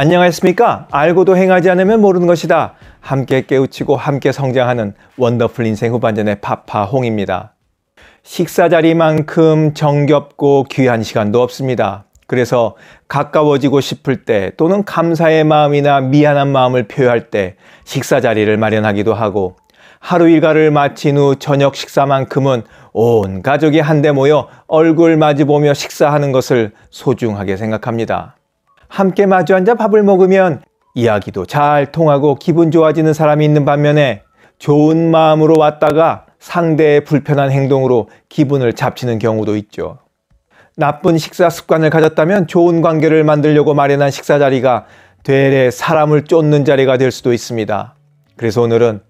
안녕하십니까? 알고도 행하지 않으면 모르는 것이다. 함께 깨우치고 함께 성장하는 원더풀 인생 후반전의 파파홍입니다. 식사 자리만큼 정겹고 귀한 시간도 없습니다. 그래서 가까워지고 싶을 때 또는 감사의 마음이나 미안한 마음을 표현할 때 식사 자리를 마련하기도 하고 하루 일과를 마친 후 저녁 식사만큼은 온 가족이 한데 모여 얼굴 마주보며 식사하는 것을 소중하게 생각합니다. 함께 마주 앉아 밥을 먹으면 이야기도 잘 통하고 기분 좋아지는 사람이 있는 반면에 좋은 마음으로 왔다가 상대의 불편한 행동으로 기분을 잡치는 경우도 있죠. 나쁜 식사 습관을 가졌다면 좋은 관계를 만들려고 마련한 식사 자리가 되레 사람을 쫓는 자리가 될 수도 있습니다. 그래서 오늘은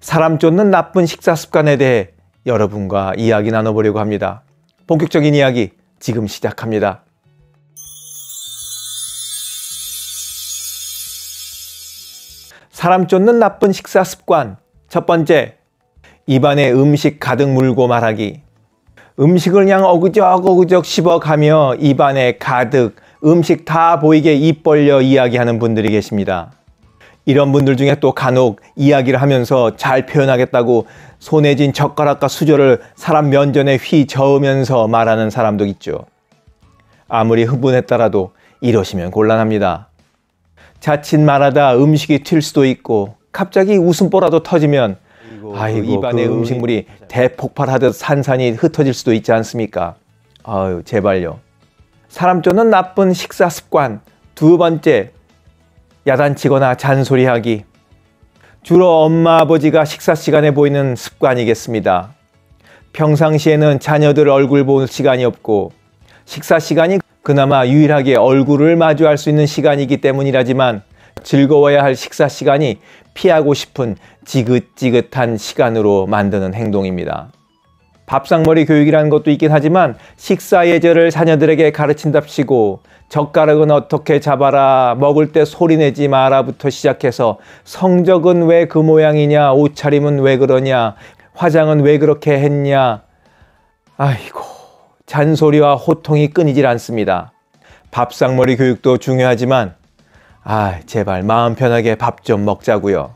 사람 쫓는 나쁜 식사 습관에 대해 여러분과 이야기 나눠보려고 합니다. 본격적인 이야기 지금 시작합니다. 사람 쫓는 나쁜 식사 습관. 첫 번째, 입안에 음식 가득 물고 말하기. 음식을 그냥 어그적 어그적 씹어가며 입안에 가득 음식 다 보이게 입 벌려 이야기하는 분들이 계십니다. 이런 분들 중에 또 간혹 이야기를 하면서 잘 표현하겠다고 손에 쥔 젓가락과 수저를 사람 면전에 휘 저으면서 말하는 사람도 있죠. 아무리 흥분했더라도 이러시면 곤란합니다. 자칫 말하다 음식이 튈 수도 있고 갑자기 웃음보라도 터지면 아이고 입안에 그... 음식물이 대폭발하듯 산산이 흩어질 수도 있지 않습니까? 아유 제발요. 사람 쫓는 나쁜 식사 습관 두 번째 야단치거나 잔소리하기 주로 엄마 아버지가 식사 시간에 보이는 습관이겠습니다. 평상시에는 자녀들 얼굴 볼 시간이 없고 식사 시간이 그나마 유일하게 얼굴을 마주할 수 있는 시간이기 때문이라지만 즐거워야 할 식사 시간이 피하고 싶은 지긋지긋한 시간으로 만드는 행동입니다. 밥상머리 교육이라는 것도 있긴 하지만 식사 예절을 자녀들에게 가르친답시고 젓가락은 어떻게 잡아라 먹을 때 소리 내지 마라부터 시작해서 성적은 왜 그 모양이냐 옷차림은 왜 그러냐 화장은 왜 그렇게 했냐 아이고 잔소리와 호통이 끊이질 않습니다. 밥상머리 교육도 중요하지만 아 제발 마음 편하게 밥 좀 먹자고요.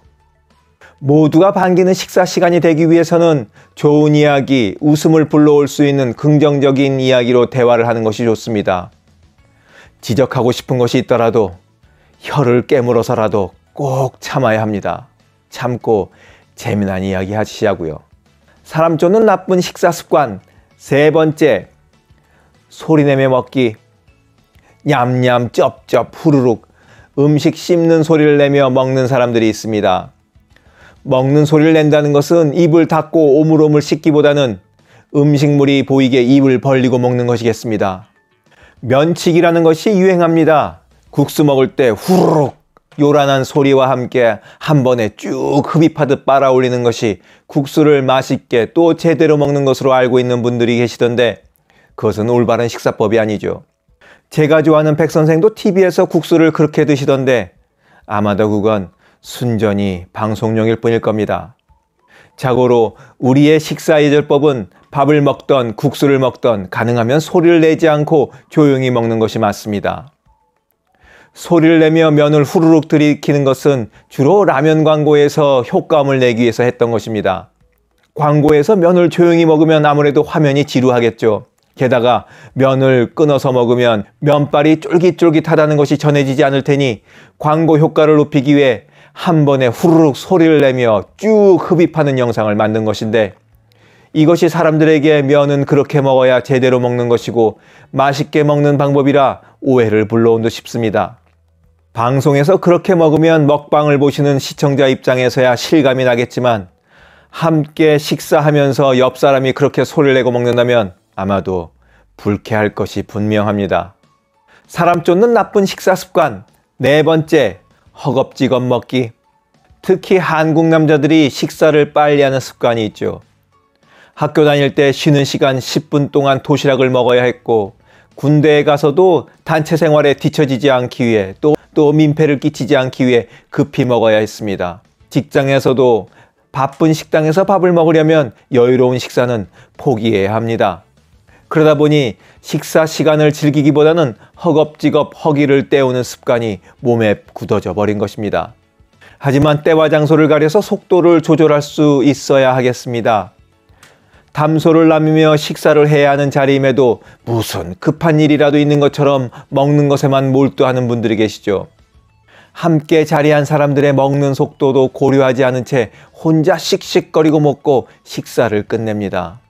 모두가 반기는 식사 시간이 되기 위해서는 좋은 이야기, 웃음을 불러올 수 있는 긍정적인 이야기로 대화를 하는 것이 좋습니다. 지적하고 싶은 것이 있더라도 혀를 깨물어서라도 꼭 참아야 합니다. 참고 재미난 이야기 하시자고요. 사람 쫓는 나쁜 식사 습관 세 번째 소리내며 먹기 냠냠 쩝쩝 후루룩 음식 씹는 소리를 내며 먹는 사람들이 있습니다. 먹는 소리를 낸다는 것은 입을 닫고 오물오물 씹기보다는 음식물이 보이게 입을 벌리고 먹는 것이겠습니다. 면치기라는 것이 유행합니다. 국수 먹을 때 후루룩 요란한 소리와 함께 한 번에 쭉 흡입하듯 빨아올리는 것이 국수를 맛있게 또 제대로 먹는 것으로 알고 있는 분들이 계시던데 그것은 올바른 식사법이 아니죠. 제가 좋아하는 백 선생도 TV에서 국수를 그렇게 드시던데 아마도 그건 순전히 방송용일 뿐일 겁니다. 자고로 우리의 식사 예절법은 밥을 먹던 국수를 먹던 가능하면 소리를 내지 않고 조용히 먹는 것이 맞습니다. 소리를 내며 면을 후루룩 들이키는 것은 주로 라면 광고에서 효과음을 내기 위해서 했던 것입니다. 광고에서 면을 조용히 먹으면 아무래도 화면이 지루하겠죠. 게다가 면을 끊어서 먹으면 면발이 쫄깃쫄깃하다는 것이 전해지지 않을 테니 광고 효과를 높이기 위해 한 번에 후루룩 소리를 내며 쭉 흡입하는 영상을 만든 것인데 이것이 사람들에게 면은 그렇게 먹어야 제대로 먹는 것이고 맛있게 먹는 방법이라 오해를 불러온 듯 싶습니다. 방송에서 그렇게 먹으면 먹방을 보시는 시청자 입장에서야 실감이 나겠지만 함께 식사하면서 옆 사람이 그렇게 소리를 내고 먹는다면 아마도 불쾌할 것이 분명합니다. 사람 쫓는 나쁜 식사 습관. 네 번째, 허겁지 겁 먹기. 특히 한국 남자들이 식사를 빨리 하는 습관이 있죠. 학교 다닐 때 쉬는 시간 10분 동안 도시락을 먹어야 했고, 군대에 가서도 단체 생활에 뒤처지지 않기 위해 또, 또 민폐를 끼치지 않기 위해 급히 먹어야 했습니다. 직장에서도 바쁜 식당에서 밥을 먹으려면 여유로운 식사는 포기해야 합니다. 그러다 보니 식사 시간을 즐기기보다는 허겁지겁 허기를 때우는 습관이 몸에 굳어져 버린 것입니다. 하지만 때와 장소를 가려서 속도를 조절할 수 있어야 하겠습니다. 담소를 나누며 식사를 해야 하는 자리임에도 무슨 급한 일이라도 있는 것처럼 먹는 것에만 몰두하는 분들이 계시죠. 함께 자리한 사람들의 먹는 속도도 고려하지 않은 채 혼자 씩씩거리고 먹고 식사를 끝냅니다.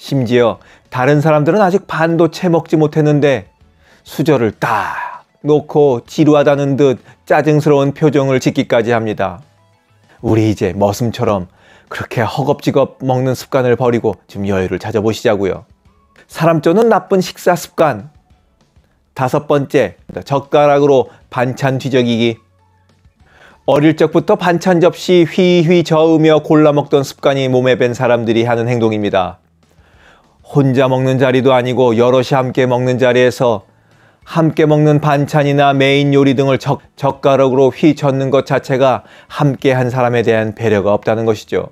심지어 다른 사람들은 아직 반도 채 먹지 못했는데 수저를 딱 놓고 지루하다는 듯 짜증스러운 표정을 짓기까지 합니다. 우리 이제 머슴처럼 그렇게 허겁지겁 먹는 습관을 버리고 좀 여유를 찾아보시자고요. 사람 쪼는 나쁜 식사 습관. 다섯 번째, 젓가락으로 반찬 뒤적이기. 어릴 적부터 반찬 접시 휘휘 저으며 골라 먹던 습관이 몸에 밴 사람들이 하는 행동입니다. 혼자 먹는 자리도 아니고 여럿이 함께 먹는 자리에서 함께 먹는 반찬이나 메인 요리 등을 젓, 젓가락으로 휘 젓는 것 자체가 함께 한 사람에 대한 배려가 없다는 것이죠.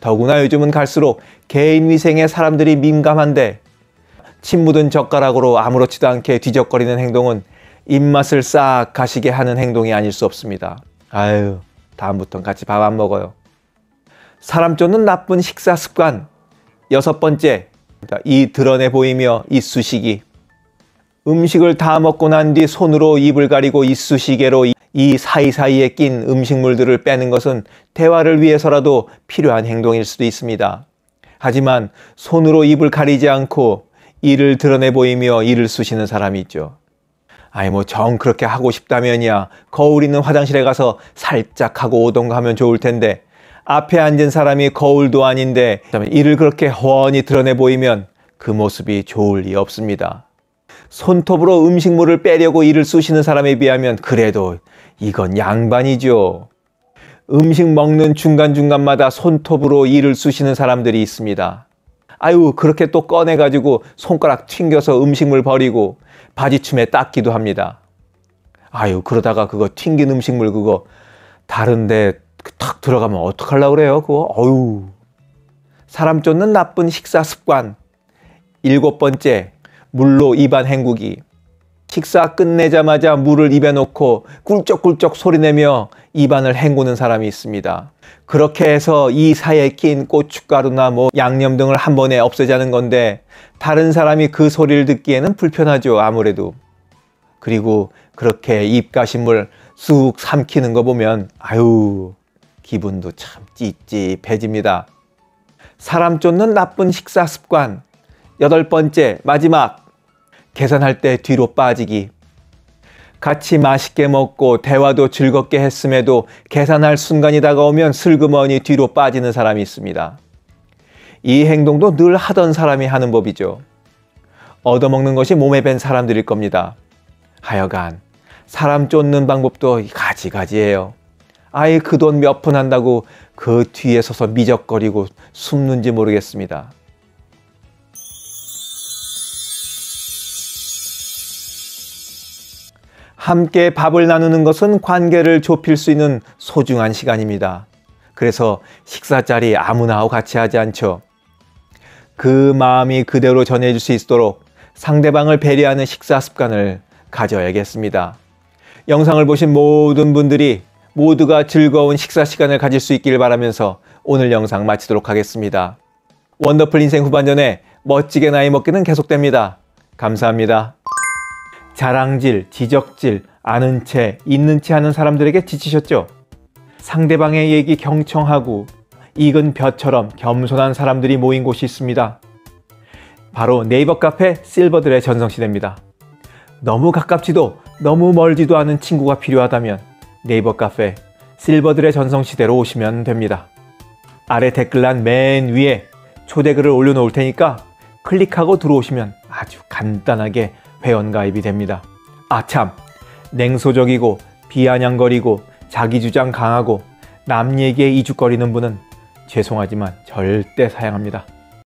더구나 요즘은 갈수록 개인 위생에 사람들이 민감한데 침 묻은 젓가락으로 아무렇지도 않게 뒤적거리는 행동은 입맛을 싹 가시게 하는 행동이 아닐 수 없습니다. 아유, 다음부턴 같이 밥 안 먹어요. 사람 쫓는 나쁜 식사 습관. 여섯 번째, 이 드러내 보이며 이쑤시기. 음식을 다 먹고 난 뒤 손으로 입을 가리고 이쑤시개로 이 사이사이에 낀 음식물들을 빼는 것은 대화를 위해서라도 필요한 행동일 수도 있습니다. 하지만 손으로 입을 가리지 않고 이를 드러내 보이며 이를 쑤시는 사람이 있죠. 아니 뭐정 그렇게 하고 싶다면야 거울 있는 화장실에 가서 살짝 하고 오던가 하면 좋을 텐데 앞에 앉은 사람이 거울도 아닌데 이를 그렇게 훤히 드러내 보이면 그 모습이 좋을 리 없습니다. 손톱으로 음식물을 빼려고 이를 쑤시는 사람에 비하면 그래도 이건 양반이죠. 음식 먹는 중간중간마다 손톱으로 이를 쑤시는 사람들이 있습니다. 아유, 그렇게 또 꺼내가지고 손가락 튕겨서 음식물 버리고 바지춤에 닦기도 합니다. 아유, 그러다가 그거 튕긴 음식물 그거 다른데 탁 들어가면 어떡하려고 그래요, 그거? 어유 사람 쫓는 나쁜 식사 습관. 일곱 번째, 물로 입안 헹구기. 식사 끝내자마자 물을 입에 넣고 꿀쩍꿀쩍 소리내며 입안을 헹구는 사람이 있습니다. 그렇게 해서 이 사이에 낀 고춧가루나 뭐 양념 등을 한 번에 없애자는 건데 다른 사람이 그 소리를 듣기에는 불편하죠 아무래도. 그리고 그렇게 입가심을 쑥 삼키는 거 보면 아유 기분도 참 찝찝해집니다. 사람 쫓는 나쁜 식사 습관 여덟 번째 마지막 계산할 때 뒤로 빠지기. 같이 맛있게 먹고 대화도 즐겁게 했음에도 계산할 순간이 다가오면 슬그머니 뒤로 빠지는 사람이 있습니다. 이 행동도 늘 하던 사람이 하는 법이죠. 얻어먹는 것이 몸에 밴 사람들일 겁니다. 하여간 사람 쫓는 방법도 가지가지예요. 아예 그 돈 몇 푼 한다고 그 뒤에 서서 미적거리고 숨는지 모르겠습니다. 함께 밥을 나누는 것은 관계를 좁힐 수 있는 소중한 시간입니다. 그래서 식사 자리 아무나 하 같이 하지 않죠. 그 마음이 그대로 전해질 수 있도록 상대방을 배려하는 식사 습관을 가져야겠습니다. 영상을 보신 모든 분들이 모두가 즐거운 식사 시간을 가질 수 있기를 바라면서 오늘 영상 마치도록 하겠습니다. 원더풀 인생 후반전에 멋지게 나이 먹기는 계속됩니다. 감사합니다. 자랑질, 지적질, 아는 채, 있는 채 하는 사람들에게 지치셨죠? 상대방의 얘기 경청하고 익은 벼처럼 겸손한 사람들이 모인 곳이 있습니다. 바로 네이버 카페 실버들의 전성시대입니다. 너무 가깝지도 너무 멀지도 않은 친구가 필요하다면 네이버 카페 실버들의 전성시대로 오시면 됩니다. 아래 댓글란 맨 위에 초대글을 올려놓을 테니까 클릭하고 들어오시면 아주 간단하게 회원가입이 됩니다. 아 참, 냉소적이고 비아냥거리고 자기주장 강하고 남 얘기에 이죽거리는 분은 죄송하지만 절대 사양합니다.